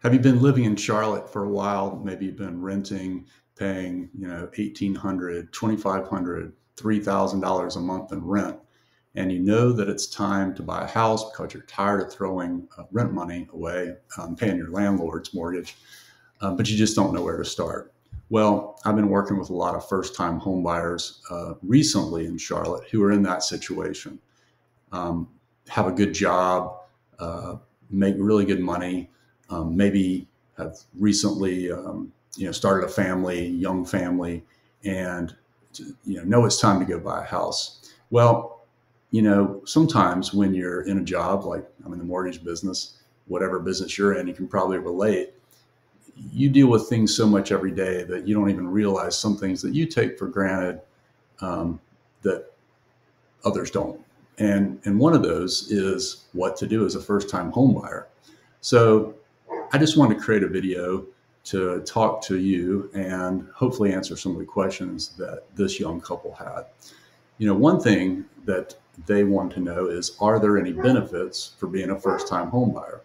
have you been living in Charlotte for a while? Maybe you've been renting, paying, you know, $1,800, $2,500, $3,000 a month in rent. And you know that it's time to buy a house because you're tired of throwing uh, rent money away, um, paying your landlord's mortgage, um, but you just don't know where to start. Well, I've been working with a lot of first time homebuyers uh, recently in Charlotte who are in that situation. Um, have a good job, uh, make really good money, um, maybe have recently um, you know started a family, young family, and you know know it's time to go buy a house. Well, you know sometimes when you're in a job like I'm in the mortgage business, whatever business you're in, you can probably relate. You deal with things so much every day that you don't even realize some things that you take for granted um, that others don't. And, and one of those is what to do as a first time home buyer. So I just wanted to create a video to talk to you and hopefully answer some of the questions that this young couple had. You know, one thing that they want to know is are there any benefits for being a first time homebuyer?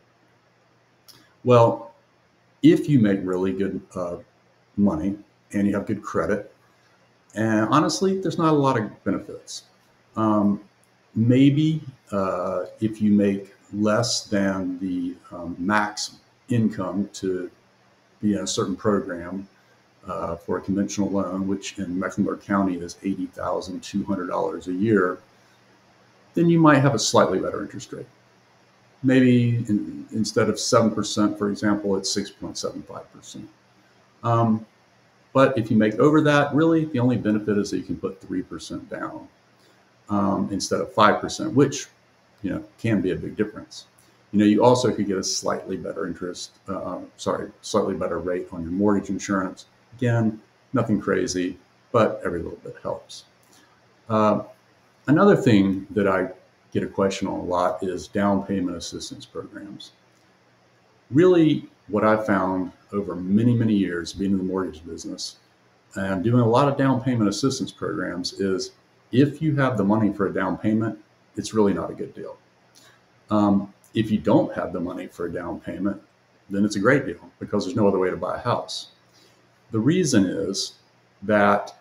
Well, if you make really good uh, money and you have good credit, and honestly, there's not a lot of benefits. Um, maybe uh, if you make less than the um, max income to be in a certain program uh, for a conventional loan, which in Mecklenburg County is $80,200 a year, then you might have a slightly better interest rate. Maybe in, instead of 7%, for example, it's 6.75%. Um, but if you make over that, really the only benefit is that you can put 3% down um, instead of 5%, which you know can be a big difference. You know, you also could get a slightly better interest, uh, sorry, slightly better rate on your mortgage insurance. Again, nothing crazy, but every little bit helps. Uh, another thing that I get a question on a lot is down payment assistance programs. Really, what I've found over many, many years being in the mortgage business and doing a lot of down payment assistance programs is if you have the money for a down payment, it's really not a good deal. Um, if you don't have the money for a down payment, then it's a great deal because there's no other way to buy a house. The reason is that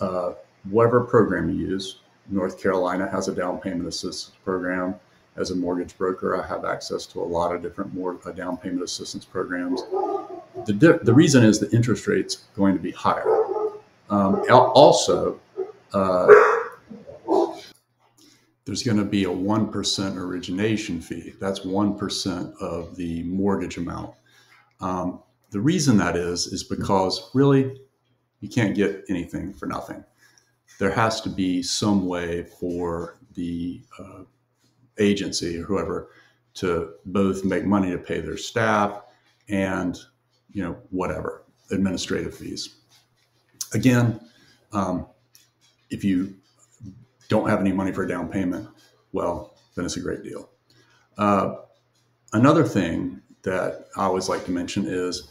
uh, whatever program you use, North Carolina has a down payment assistance program. As a mortgage broker, I have access to a lot of different more uh, down payment assistance programs. The, di- the reason is the interest rate's going to be higher. Um, also, uh, there's going to be a 1% origination fee. That's 1% of the mortgage amount. Um, the reason that is, is because really you can't get anything for nothing. There has to be some way for the uh, agency or whoever to both make money to pay their staff and, you know, whatever, administrative fees. Again, um, if you don't have any money for a down payment, well, then it's a great deal. Uh, another thing that I always like to mention is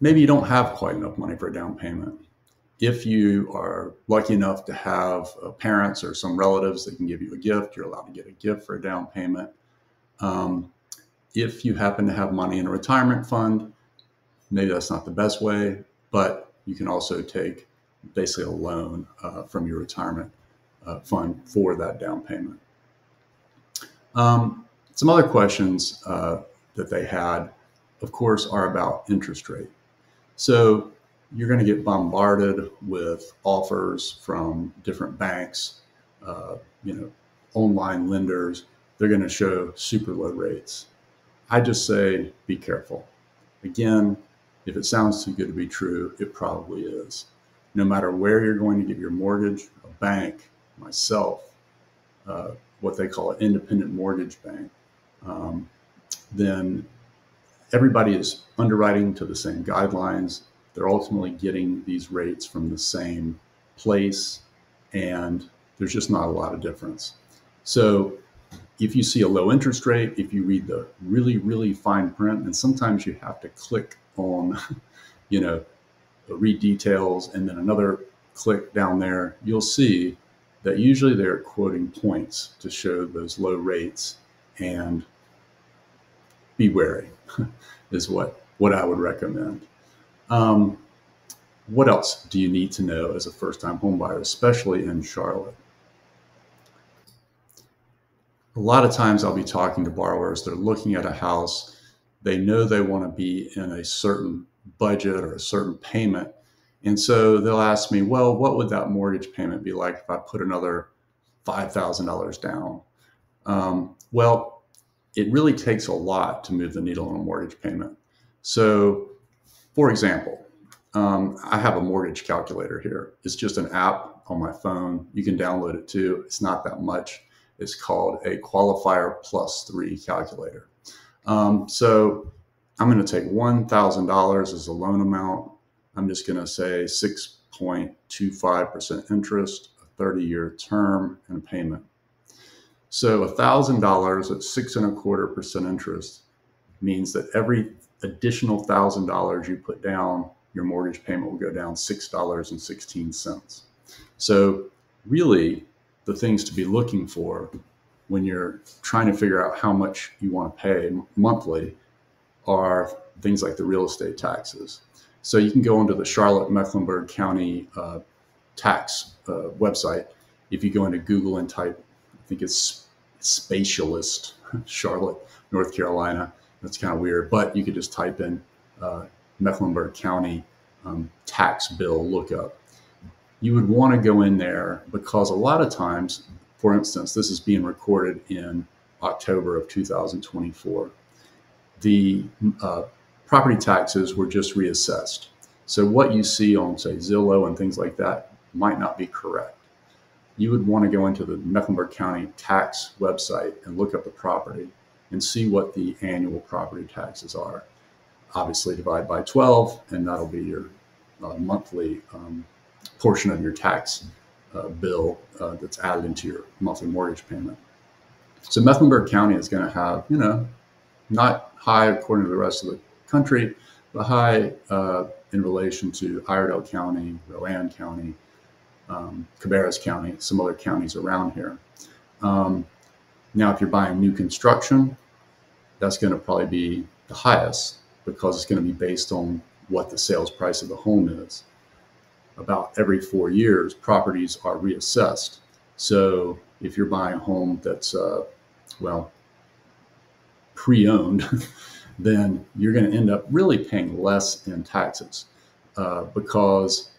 maybe you don't have quite enough money for a down payment. If you are lucky enough to have uh, parents or some relatives that can give you a gift, you're allowed to get a gift for a down payment. Um, if you happen to have money in a retirement fund, maybe that's not the best way, but you can also take basically a loan uh, from your retirement uh, fund for that down payment. Um, some other questions uh, that they had, of course, are about interest rate. So you're going to get bombarded with offers from different banks, uh, you know, online lenders. They're going to show super low rates. I just say be careful. Again, if it sounds too good to be true, it probably is. No matter where you're going to get your mortgage, a bank, myself, uh, what they call an independent mortgage bank, um, then everybody is underwriting to the same guidelines. They're ultimately getting these rates from the same place, and there's just not a lot of difference. So, if you see a low interest rate, if you read the really, really fine print, and sometimes you have to click on, you know, read details and then another click down there, you'll see that usually they're quoting points to show those low rates. And be wary, is what, what I would recommend. Um, what else do you need to know as a first time homebuyer, especially in Charlotte? A lot of times I'll be talking to borrowers, they're looking at a house, they know they want to be in a certain budget or a certain payment. And so they'll ask me, well, what would that mortgage payment be like if I put another $5,000 down? Um, well, it really takes a lot to move the needle on a mortgage payment. So, for example, um, I have a mortgage calculator here. It's just an app on my phone. You can download it too. It's not that much. It's called a qualifier plus three calculator. Um, so I'm going to take $1,000 as a loan amount. I'm just going to say 6.25% interest, a 30 year term, and a payment. So $1,000 at six and a quarter percent interest means that every additional $1,000 you put down your mortgage payment will go down $6.16. So, really, the things to be looking for when you're trying to figure out how much you want to pay monthly are things like the real estate taxes. So, you can go into the Charlotte Mecklenburg County uh, tax uh, website. If you go into Google and type, I think it's Spatialest, Charlotte, North Carolina. That's kind of weird, but you could just type in uh, Mecklenburg County um, tax bill lookup. You would want to go in there because a lot of times, for instance, this is being recorded in October of 2024. The uh, property taxes were just reassessed. So what you see on, say, Zillow and things like that might not be correct. You would want to go into the Mecklenburg County tax website and look up the property and see what the annual property taxes are obviously divide by 12, and that'll be your uh, monthly um, portion of your tax uh, bill uh, that's added into your monthly mortgage payment. So Mecklenburg County is going to have, you know, not high according to the rest of the country, high uh, in relation to Iredell County, Rowan County, um, Cabarrus County, some other counties around here. Um, now, if you're buying new construction, that's going to probably be the highest because it's going to be based on what the sales price of the home is. About every four years, properties are reassessed. So if you're buying a home that's, uh, well, pre owned, then you're going to end up really paying less in taxes uh, because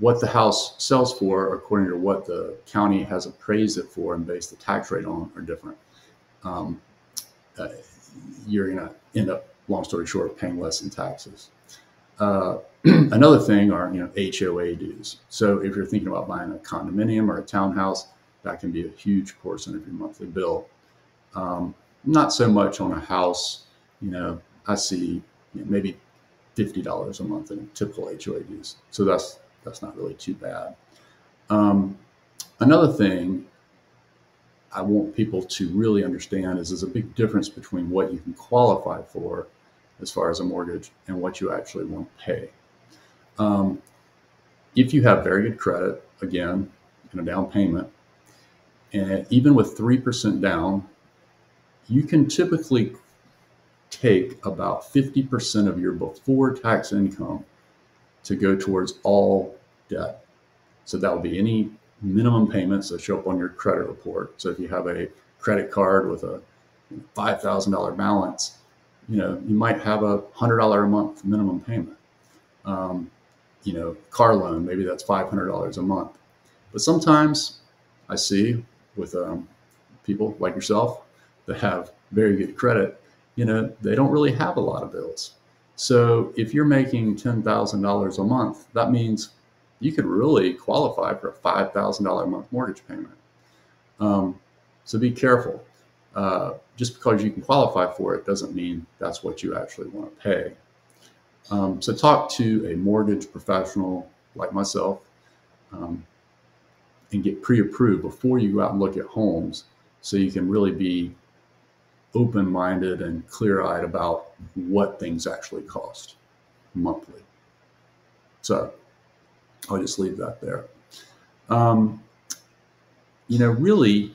what the house sells for, according to what the county has appraised it for and based the tax rate on, are different. Um, uh, you're going to end up long story short, paying less in taxes. Uh, another thing are you know HOA dues. So if you're thinking about buying a condominium or a townhouse, that can be a huge portion of your monthly bill. Um, not so much on a house. You know, I see you know, maybe fifty dollars a month in typical HOA dues. So that's that's not really too bad. Um, another thing I want people to really understand is there's a big difference between what you can qualify for as far as a mortgage and what you actually want to pay. Um, if you have very good credit, again, and a down payment, and even with 3% down, you can typically take about 50% of your before tax income to go towards all debt. So that will be any minimum payments that show up on your credit report. So if you have a credit card with a $5,000 balance, you know, you might have a hundred dollar a month minimum payment. Um, you know, car loan, maybe that's five hundred dollars a month. But sometimes I see with um, people like yourself that have very good credit, you know, they don't really have a lot of bills. So if you're making ten thousand dollars a month, that means you could really qualify for a five thousand dollar a month mortgage payment. Um, so be careful. Uh, just because you can qualify for it doesn't mean that's what you actually want to pay. Um, so talk to a mortgage professional like myself um, and get pre-approved before you go out and look at homes so you can really be open-minded and clear-eyed about what things actually cost monthly. So I'll just leave that there. Um, you know, really,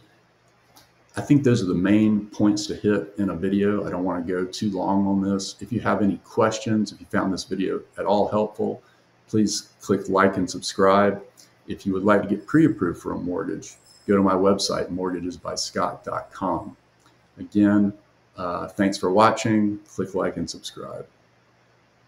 I think those are the main points to hit in a video. I don't want to go too long on this. If you have any questions, if you found this video at all helpful, please click like and subscribe. If you would like to get pre-approved for a mortgage, go to my website, mortgagesbyscott.com. Again, uh, thanks for watching. Click like and subscribe.